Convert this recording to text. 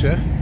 zeg.